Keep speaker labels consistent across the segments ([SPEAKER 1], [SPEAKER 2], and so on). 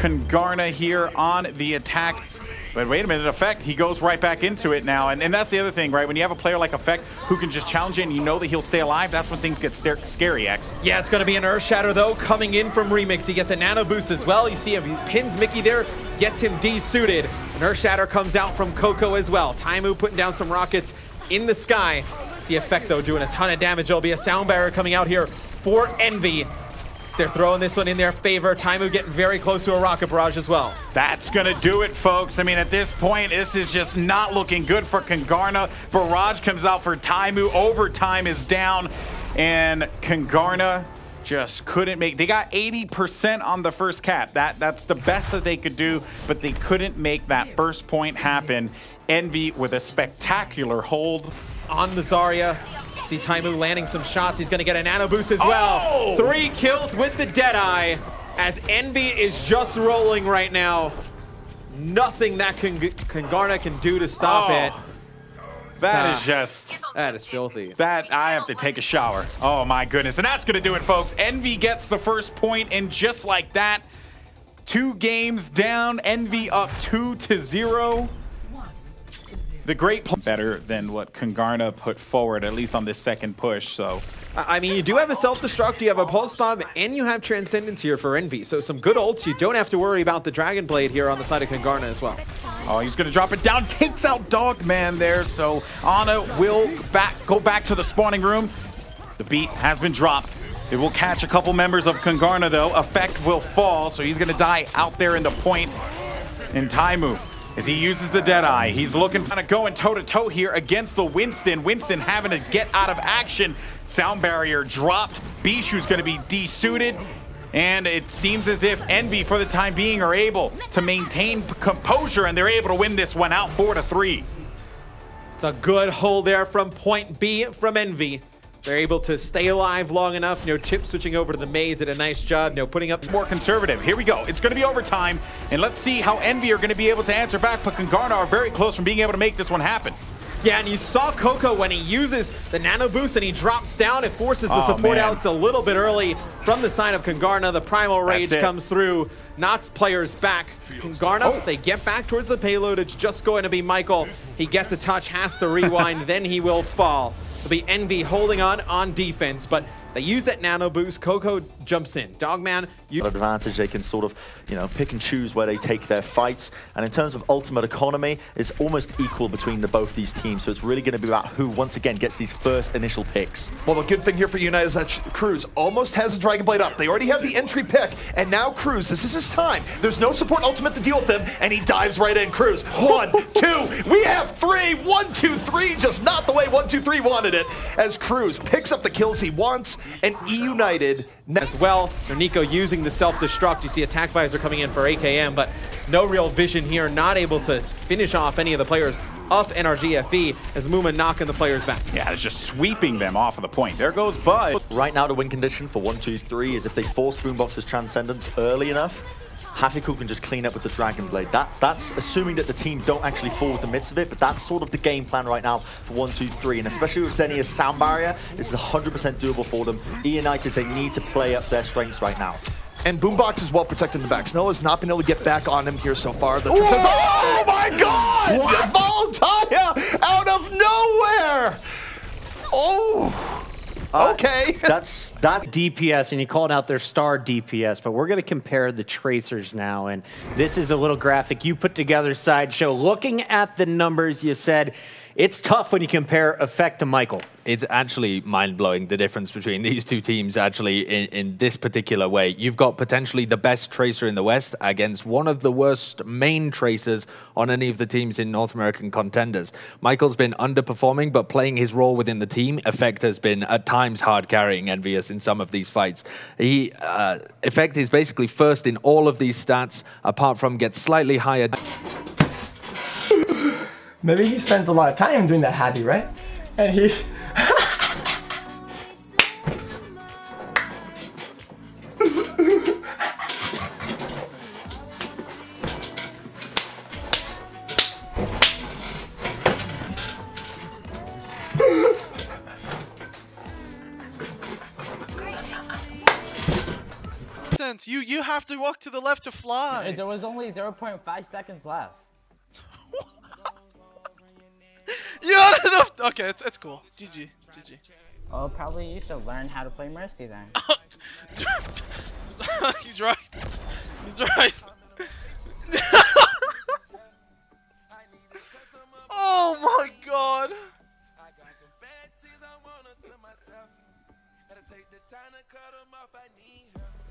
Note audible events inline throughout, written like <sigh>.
[SPEAKER 1] Kungarna here on the attack. But wait a minute, Effect, he goes right back into it now. And, and that's the other thing, right? When you have a player like Effect who can just challenge you and you know that he'll stay alive, that's when things get scary, X.
[SPEAKER 2] Yeah, it's going to be an Earth Shatter, though, coming in from Remix. He gets a Nano Boost as well. You see him, pins Mickie there, gets him desuited. An Earth Shatter comes out from Cocco as well. Taimou putting down some rockets in the sky. See Effect, though, doing a ton of damage. There'll be a Sound Barrier coming out here for Envy. They're throwing this one in their favor. Taimou getting very close to a rocket barrage as well.
[SPEAKER 1] That's going to do it, folks. I mean, at this point, this is just not looking good for Kungarna. Barrage comes out for Taimou. Overtime is down, and Kungarna just couldn't make they got 80% on the first cap that that's the best that they could do but they couldn't make that first point happen envy with a spectacular hold
[SPEAKER 2] on the zarya See Taimou landing some shots. He's going to get a nano boost as well. Oh! Three kills with the Deadeye as Envy is just rolling right now. Nothing that Kungarna can do to stop oh. it.
[SPEAKER 1] That is just...
[SPEAKER 2] That is filthy.
[SPEAKER 1] That, I have to take a shower. Oh my goodness. And that's going to do it, folks. Envy gets the first point, and just like that, two games down. Envy up two to zero the great better than what Kungarna put forward, at least on this second push, so.
[SPEAKER 2] I mean, you do have a self-destruct, you have a pulse bomb, and you have Transcendence here for Envy. So some good ults. You don't have to worry about the Dragon Blade here on the side of Kungarna as well.
[SPEAKER 1] Oh, he's gonna drop it down, takes out Dogman there, so Ana will back go back to the spawning room. The beat has been dropped. It will catch a couple members of Kungarna though. Effect will fall, so he's gonna die out there in the point. And Taimou as he uses the Deadeye. He's looking kind of going toe-to-toe -to -toe here against the Winston. Winston having to get out of action. Sound barrier dropped. Bischu's going to be desuited. And it seems as if Envy, for the time being, are able to maintain composure, and they're able to win this one out 4 to three.
[SPEAKER 2] It's a good hold there from point B from Envy. They're able to stay alive long enough. You know, Chip switching over to the Maids did a nice job, you know, putting up
[SPEAKER 1] more conservative. Here we go. It's going to be overtime, and let's see how Envy are going to be able to answer back, but Kungarna are very close from being able to make this one happen.
[SPEAKER 2] Yeah, and you saw Cocco when he uses the nano boost and he drops down. It forces the oh, support man. outs a little bit early from the side of Kungarna. The Primal Rage comes through, knocks players back. Kungarna, oh. they get back towards the payload. It's just going to be Michael. He gets a touch, has to rewind, <laughs> then he will fall. It'll be Envy holding on on defense, but they use that nano boost. Cocco jumps in. Dogman,
[SPEAKER 3] you advantage. They can sort of, you know, pick and choose where they take their fights. And in terms of ultimate economy, it's almost equal between the both these teams. So it's really going to be about who once again gets these first initial picks.
[SPEAKER 4] Well, the good thing here for United is that Cruz almost has a Dragon Blade up. They already have the entry pick, and now Cruz, this is his time. There's no support ultimate to deal with him, and he dives right in. Cruz, one, <laughs> two, we have three. One, two, three, just not the way one, two, three wanted it. As Cruz picks up the kills he wants, and E United
[SPEAKER 2] as well. Nico using the self-destruct. You see attack visor coming in for AKM, but no real vision here. Not able to finish off any of the players of NRGFE as Muma knocking the players back.
[SPEAKER 1] Yeah, it's just sweeping them off of the point. There goes Bud.
[SPEAKER 3] Right now, the win condition for 1-2-3 is if they force Boombox's Transcendence early enough, Hafiku can just clean up with the Dragon Blade. That, that's assuming that the team don't actually fall with the midst of it, but that's sort of the game plan right now for 1, 2, 3. And especially with Denny's sound barrier, this is 100% doable for them. E United, they need to play up their strengths right now.
[SPEAKER 4] And Boombox is well protected in the back. Snow has not been able to get back on him here so far. The
[SPEAKER 1] oh my god!
[SPEAKER 4] What? Vallutaja out of nowhere! Oh! Uh, okay. <laughs>
[SPEAKER 5] that's that DPS, and you called out their star DPS, but we're going to compare the tracers now. And this is a little graphic you put together, Sideshow. Looking at the numbers, you said it's tough when you compare Effect to Michael.
[SPEAKER 6] It's actually mind-blowing, the difference between these two teams, actually, in, in this particular way. You've got potentially the best Tracer in the West against one of the worst main Tracers on any of the teams in North American contenders. Michael's been underperforming, but playing his role within the team. Effect has been, at times, hard-carrying EnvyUs in some of these fights. He, uh, Effect is basically first in all of these stats, apart from gets slightly higher...
[SPEAKER 7] Maybe he spends a lot of time doing that happy, right? And he...
[SPEAKER 8] sense. You you have to walk to the left to fly.
[SPEAKER 7] There was only 0.5 seconds left. <laughs>
[SPEAKER 8] you had enough. Okay, it's it's cool. GG, GG.
[SPEAKER 7] Oh, probably you should learn how to play Mercy then. <laughs>
[SPEAKER 8] He's right. He's right. <laughs> oh my god.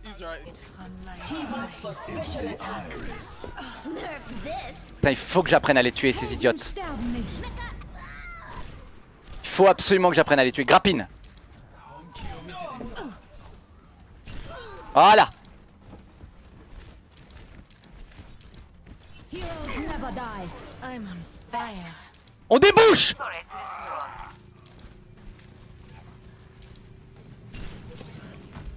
[SPEAKER 8] He's right.
[SPEAKER 9] Putain, il faut que j'apprenne à les tuer, ces idiotes. Il faut absolument que j'apprenne à les tuer. Grappine Voilà On débouche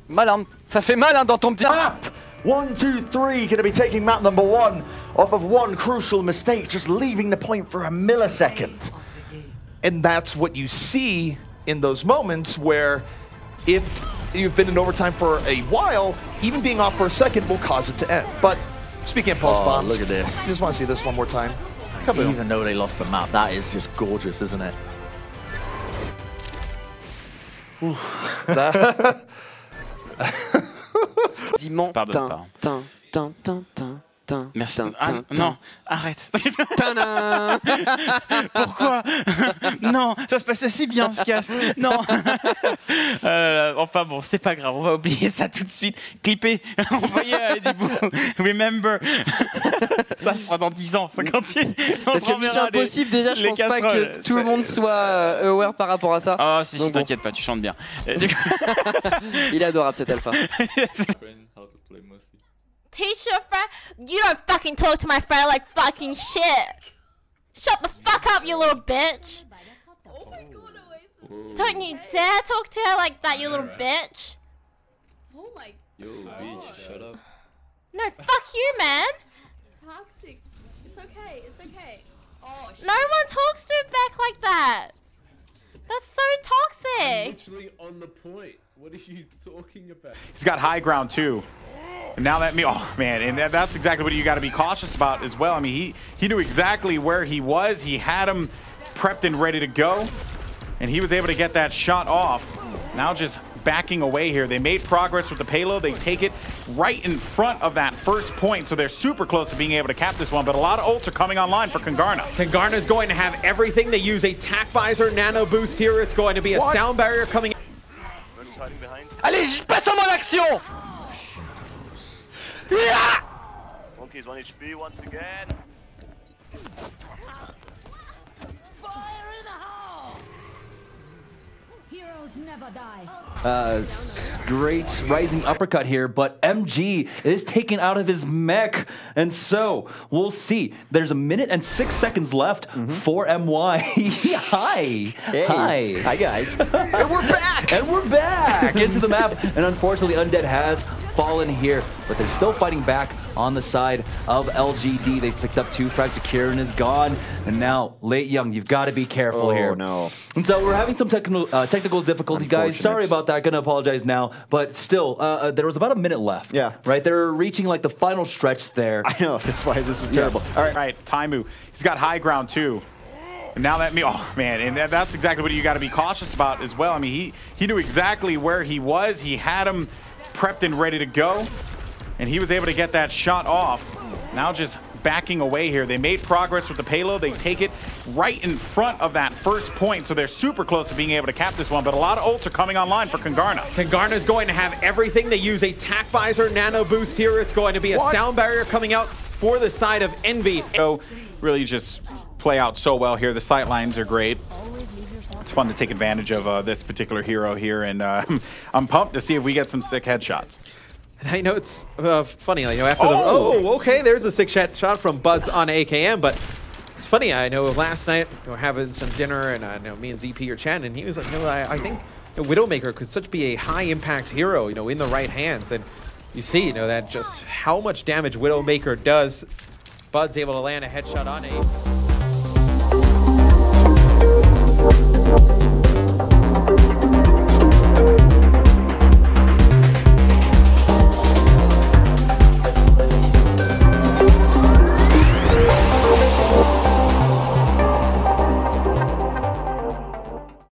[SPEAKER 9] Mal, hein. Ça fait mal hein, dans ton petit...
[SPEAKER 3] Map! One, two, three, gonna be taking map number one off of one crucial mistake, just leaving the point for a millisecond.
[SPEAKER 4] And that's what you see in those moments where if you've been in overtime for a while, even being off for a second will cause it to end. But speaking of post
[SPEAKER 3] Oh,
[SPEAKER 4] bombs,
[SPEAKER 3] look at this.
[SPEAKER 4] I just want to see this one more time. Kaboom.
[SPEAKER 3] Even though they lost the map, that is just gorgeous, isn't it? <laughs> <laughs>
[SPEAKER 1] Dimantin.
[SPEAKER 10] Tin, tin, tin, tin tin,
[SPEAKER 1] Merci.
[SPEAKER 10] tin,
[SPEAKER 1] Ah,
[SPEAKER 10] tin,
[SPEAKER 1] non, arrête. <laughs> <laughs> Pourquoi? <laughs> Non, ça se passait si bien ce cast. Non. Euh, enfin bon, c'est pas grave, on va oublier ça tout de suite. Clipper, envoyer à Edibou. Remember. Ça sera dans 10 ans, ça continue. On
[SPEAKER 10] Parce
[SPEAKER 1] se
[SPEAKER 10] que Mission
[SPEAKER 1] les-
[SPEAKER 10] Impossible, déjà, je pense pas que tout le monde soit euh, aware par rapport à ça.
[SPEAKER 1] Ah si, si,
[SPEAKER 10] bon.
[SPEAKER 1] t'inquiète pas, tu chantes bien. Euh,
[SPEAKER 10] Il est adorable cet alpha.
[SPEAKER 11] Teach your friend. You don't fucking talk to my friend like fucking shit. Shut the fuck up, you little bitch. Don't you dare talk to her like that, you little bitch.
[SPEAKER 12] Oh my Yo, bitch, shut up.
[SPEAKER 11] No, fuck you, man.
[SPEAKER 12] Toxic. It's okay, it's okay. Oh, shit.
[SPEAKER 11] No one talks to back like that. That's so toxic.
[SPEAKER 13] Literally on the point. What are you talking about?
[SPEAKER 1] He's got high ground too. And now that me, <laughs> oh man, and that, that's exactly what you got to be cautious about as well. I mean, he he knew exactly where he was. He had him prepped and ready to go, and he was able to get that shot off. Now just backing away here. They made progress with the payload. They take it right in front of that first point, so they're super close to being able to cap this one. But a lot of ults are coming online for Kungarna.
[SPEAKER 2] Kungarna is going to have everything. They use a Tac visor nano boost here. It's going to be a
[SPEAKER 1] What?
[SPEAKER 2] sound barrier coming.
[SPEAKER 9] Allez, je passe en mode action
[SPEAKER 14] Monkey's 1 HP once again.
[SPEAKER 15] Heroes never die.
[SPEAKER 16] Uh, great rising uppercut here, but MG is taken out of his mech. And so we'll see. There's a minute and six seconds left for MY. <laughs> Hi.
[SPEAKER 10] Hey.
[SPEAKER 16] Hi.
[SPEAKER 10] Hi, guys. <laughs>
[SPEAKER 16] and we're back. And we're back into the map. And unfortunately, Undead has fallen here, but they're still fighting back on the side of LGD. They picked up two frags. Kieran is gone. And now, Late Young, you've got to be careful here.
[SPEAKER 10] Oh,
[SPEAKER 16] here.
[SPEAKER 10] no.
[SPEAKER 16] And so we're having some technical uh, technical difficulty, guys. Sorry about that. Gonna apologize now, but still, uh, uh, there was about a minute left.
[SPEAKER 10] Yeah.
[SPEAKER 16] Right. They're reaching like the final stretch there.
[SPEAKER 10] I know, <laughs> that's why this is terrible.
[SPEAKER 1] All right, right. Taimou, he's got high ground too. And now that me, oh man, and that, that's exactly what you got to be cautious about as well. I mean, he he knew exactly where he was. He had him prepped and ready to go, and he was able to get that shot off. Now just backing away here. They made progress with the payload. They take it right in front of that first point, so they're super close to being able to cap this one. But a lot of ults are coming online for
[SPEAKER 2] Kungarna. Is going to have everything. They use a tack visor nano boost here. It's going to be a
[SPEAKER 1] What?
[SPEAKER 2] sound barrier coming out for the side of Envy.
[SPEAKER 1] So really just play out so well here. The sight lines are great. Fun to take advantage of uh, this particular hero here, and uh, <laughs> I'm pumped to see if we get some sick headshots.
[SPEAKER 2] And I know it's uh, funny, you know, after the
[SPEAKER 1] Oh!
[SPEAKER 2] oh, okay, there's a six shot shot from Buds on AKM, but it's funny. I know last night we were having some dinner, and I know me and ZP are chatting, and he was like, "No, I, I think you know, Widowmaker could such be a high impact hero, you know, in the right hands." And you see, you know, that just how much damage Widowmaker does. Bud's able to land a headshot on a.